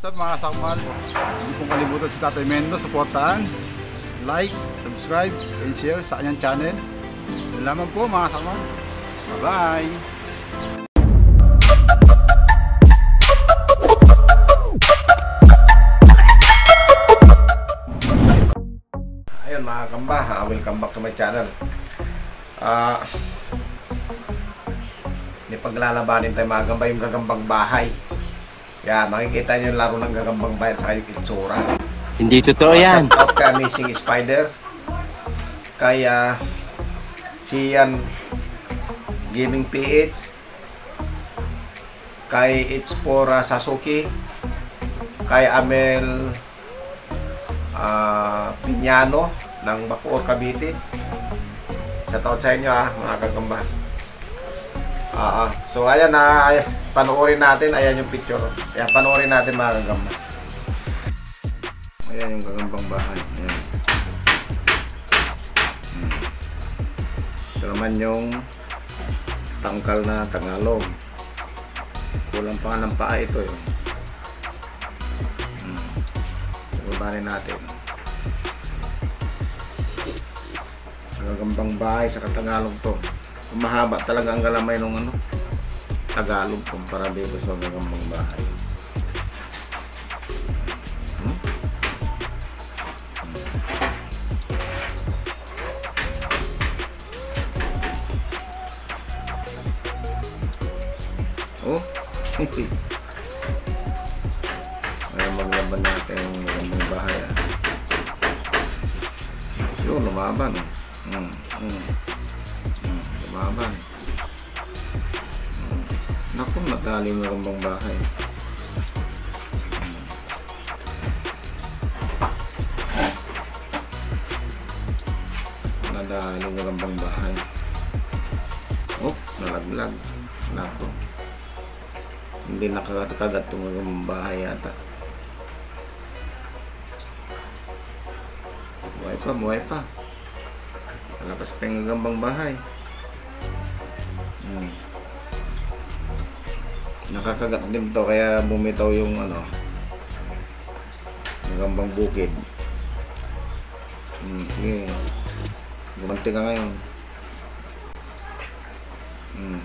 What's mga sakmal? Hindi pong kalimutan si Tatay Mendo, supportahan, like, subscribe, and share sa kanyang channel. Yun lamang po mga sakmal. Bye-bye! Mga kamba, ha, welcome back to my channel. Ah, may paglalabanin tayo mga kamba yung gagambang bahay. Yan, makikita nyo yung laro ng gagambang bahay at saka yung itsura. Hindi totoo yan. Shout out kay Amazing Spider. Kay ah, si Ian Gaming PH. Kay Itspora Sasuke. Kay Amel ah, Piñano ng Bacoor, Cavite. Shout out sa inyo ah, mga kagamba. Ah, ah. so ayan na, ay, panoorin natin, ayan yung picture. Kaya panoorin natin mga. Ayan yung gagambang bahay. Ayan. Hmm. Ito naman yung tangkal na Tagalog. Kulang pa ng paa ito eh. Hmm. Natin. Gagambang bahay sa Tagalog to. Mahaba talaga ang galamay ng ano. Tagalog kumpara dito sa gagambang bahay. Oh. Ngayon maglaban natin yung magandang bahay. Ah. Yun, lumaban. oh. Mm, Mm. Naku, nadali yung magandang bahay. Mm. Nadali yung magandang bahay. Oh, nalaglag. Naku. Hindi nakakagat itong magandang bahay yata. Buhay pa, buhay pa. Malakas pa yung gambang bahay. Hmm. Nakakagat din to kaya bumitaw yung ano yung gambang bukid. Hmm, sige. Gumanti ka ngayon. Hmm.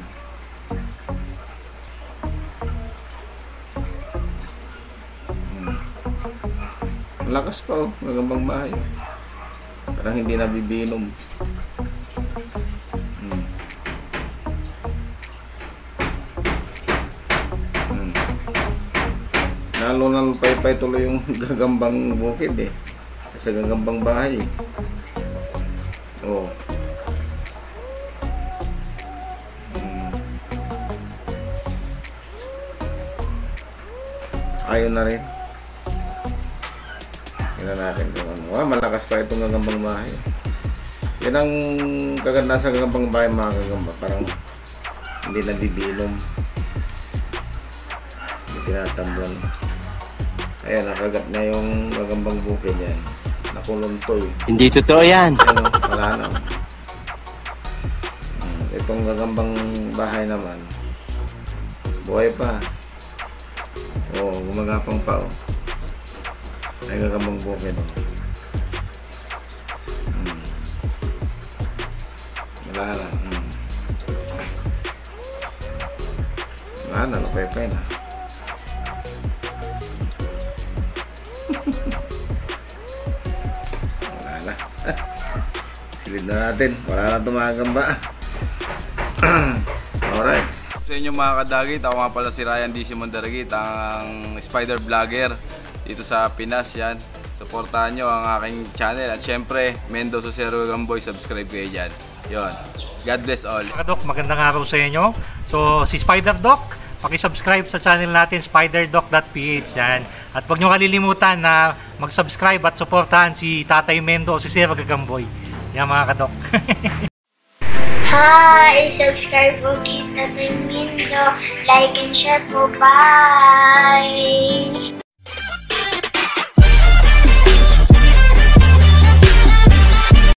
Hmm. Malakas pa oh, magandang bahay. Parang hindi nabibinom. Lalo na pay-pay tuloy yung gagambang bukid eh. Sa gagambang bahay eh. Hmm. Ayaw na rin. Tingnan natin kung ano. Ah, malakas pa itong gagambang bahay. Yan ang kaganda sa gagambang bahay mga kagamba. Parang hindi nabibinom. Hindi tinatamblan. Ayan, nakagat na yung gagambang bukid yan. Nakuluntoy. Hindi totoo yan. Ano, wala na. Hmm, Itong gagambang bahay naman. Buhay pa. Oo, gumagapang pa oh. Ay gagambang bukid oh. Hmm. Wala na. Hmm. Wala na, napay-pay na. Silid na natin. Wala na tumagamba. Alright. Sa inyo mga kadagit, ako nga pala si Ryan DC Mondaragit, ang spider vlogger dito sa Pinas yan. Supportahan nyo ang aking channel at syempre, Mendo Susero Gamboy, subscribe kayo dyan. Yon. God bless all. Mga Doc, magandang araw sa inyo. So, si Spider Doc, paki-subscribe sa channel natin, spiderdoc.ph yan. At huwag nyo kalilimutan na mag-subscribe at supportahan si Tatay Mendo o si Sir Gagamboy. Yan mga kadok. Hi! Subscribe po kita Mindo. Like and share po. Bye!